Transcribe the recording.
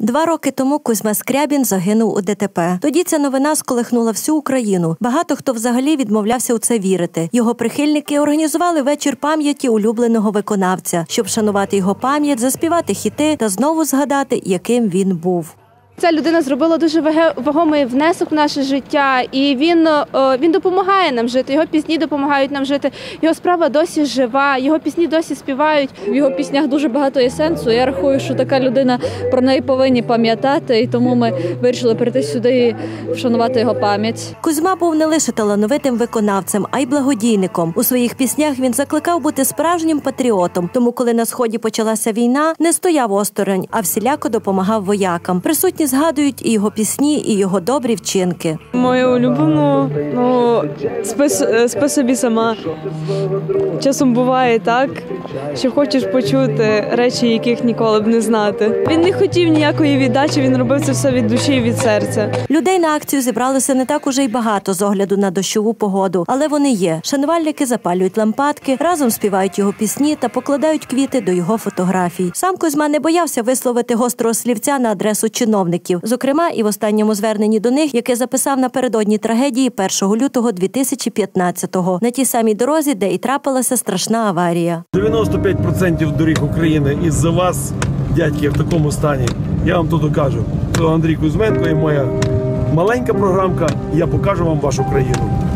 Два роки тому Кузьма Скрябін загинув у ДТП. Тоді ця новина сколихнула всю Україну. Багато хто взагалі відмовлявся у це вірити. Його прихильники організували вечір пам'яті улюбленого виконавця, щоб шанувати його пам'ять, заспівати хіти та знову згадати, яким він був. Ця людина зробила дуже вагомий внесок в наше життя, і він, е, він допомагає нам жити. Його пісні допомагають нам жити. Його справа досі жива, його пісні досі співають. В його піснях дуже багато є сенсу. Я рахую, що така людина про неї повинні пам'ятати, і тому ми вирішили прийти сюди і вшанувати його пам'ять. Кузьма був не лише талановитим виконавцем, а й благодійником. У своїх піснях він закликав бути справжнім патріотом. Тому, коли на сході почалася війна, не стояв осторонь, а всіляко допомагав воякам. Присутні згадують і його пісні, і його добрі вчинки. Мою улюблену, ну спис, е, спи собі сама. Часом буває так, що хочеш почути речі, яких ніколи б не знати. Він не хотів ніякої віддачі, він робив це все від душі і від серця. Людей на акцію зібралося не так уже й багато з огляду на дощову погоду, але вони є. Шанувальники запалюють лампадки, разом співають його пісні та покладають квіти до його фотографій. Сам Кузьма не боявся висловити гострого слівця на адресу чиновників, зокрема і в останньому зверненні до них, яке записав напередодні трагедії 1 лютого 2015-го, на тій самій дорозі, де і трапилася страшна аварія. 95% доріг України із-за вас, дядьки, в такому стані. Я вам тут кажу. То Андрій Кузьменко і моя маленька програмка. Я покажу вам вашу країну.